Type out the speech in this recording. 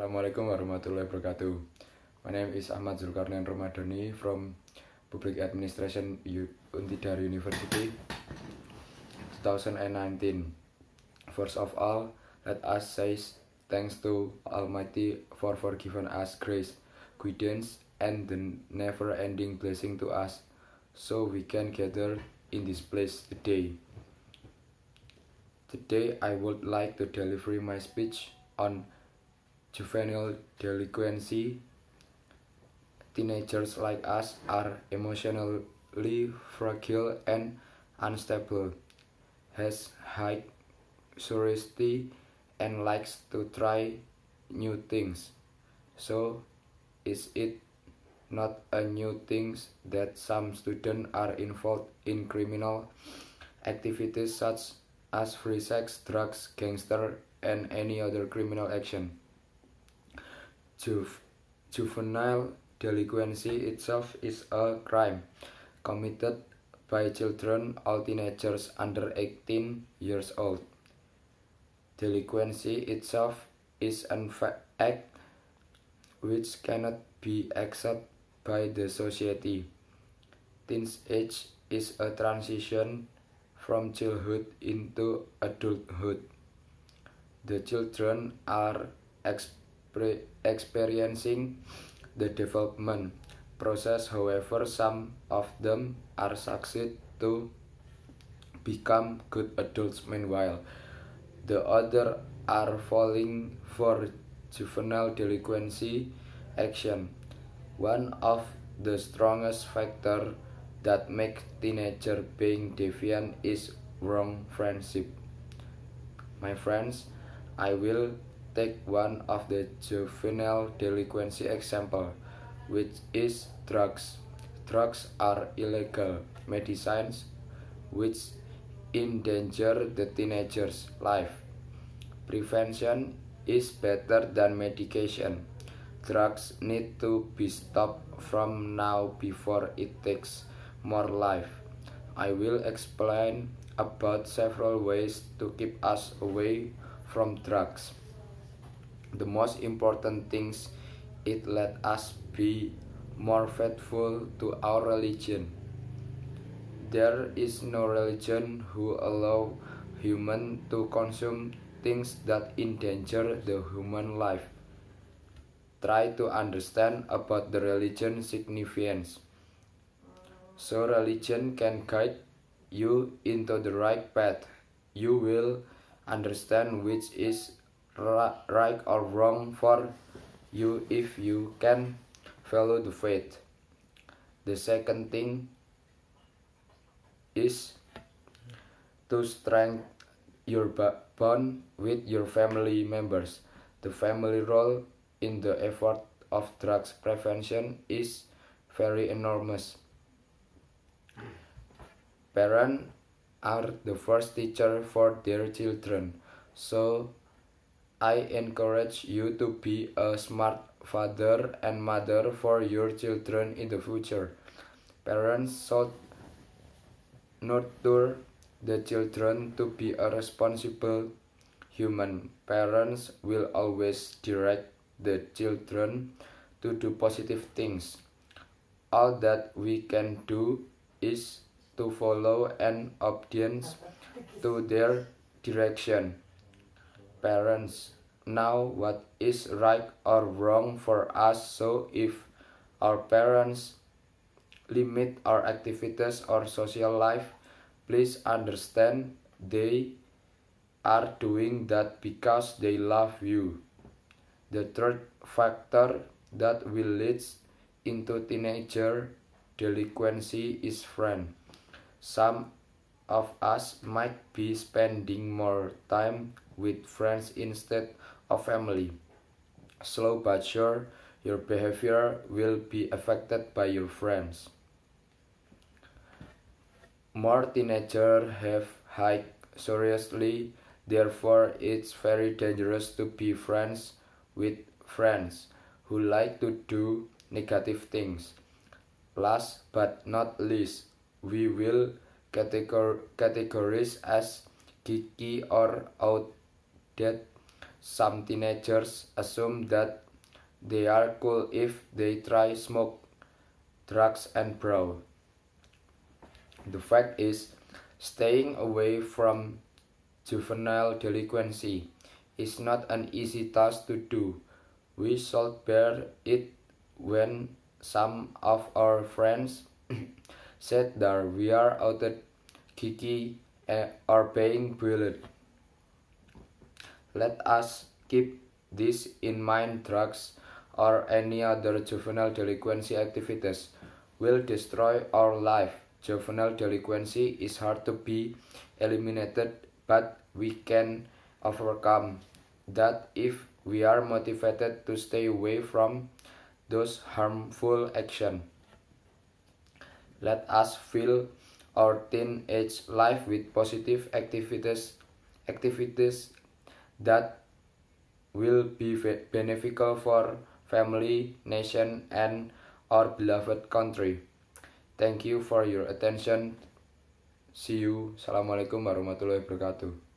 Assalamualaikum warahmatullahi wabarakatuh. My name is Ahmad Zulkarnain Ramadhani from Public Administration Untidar University 2019. First of all, let us say thanks to Almighty for forgiving us grace, guidance, and the never-ending blessing to us, so we can gather in this place today. Today, I would like to deliver my speech on juvenile delinquency. Teenagers like us are emotionally fragile and unstable, has high curiosity, and likes to try new things. So, is it not a new thing that some students are involved in criminal activities such as free sex, drugs, gangster, and any other criminal action. Juve- juvenile delinquency itself is a crime committed by children or teenagers under 18 years old. Delinquency itself is an act which cannot be accepted by the society. Teenage age is a transition from childhood into adulthood. The children are expre- experiencing the development process, however, some of them are succeed to become good adults meanwhile. The other are falling for juvenile delinquency action. One of the strongest factor that make teenager being deviant is wrong friendship. My friends, I will take one of the juvenile delinquency example, which is drugs. Drugs are illegal medicines which endanger the teenager's life. Prevention is better than medication. Drugs need to be stopped from now before it takes more life. I will explain about several ways to keep us away from drugs. The most important things it let us be more faithful to our religion. There is no religion who allow human to consume things that endanger the human life. Try to understand about the religion significance. So religion can guide you into the right path. You will understand which is right or wrong for you if you can follow the faith. The second thing is to strengthen your bond with your family members. The family role in the effort of drugs prevention is very enormous. Parents are the first teacher for their children, so I encourage you to be a smart father and mother for your children in the future. Parents should nurture the children to be a responsible human. Parents will always direct the children to do positive things. All that we can do is to follow and obedience to their direction. Parents know what is right or wrong for us, so if our parents limit our activities or social life, please understand they are doing that because they love you. The third factor that will lead into teenager delinquency is friend. Some of us might be spending more time with friends instead of family. Slow but sure, your behavior will be affected by your friends. More teenagers have high seriously, therefore it's very dangerous to be friends with friends who like to do negative things. Last but not least, we will categor- categorize as geeky or outdated some teenagers assume that they are cool if they try smoke, drugs, and brawl. The fact is, staying away from juvenile delinquency is not an easy task to do. We should bear it when some of our friends said that we are out kiki are paying bullied. Let us keep this in mind drugs or any other juvenile delinquency activities will destroy our life. Juvenile delinquency is hard to be eliminated, but we can overcome that if we are motivated to stay away from those harmful actions. Let us fill our teenage life with positive activities, activities that will be beneficial for family, nation, and our beloved country. Thank you for your attention. See you. Assalamualaikum warahmatullahi wabarakatuh.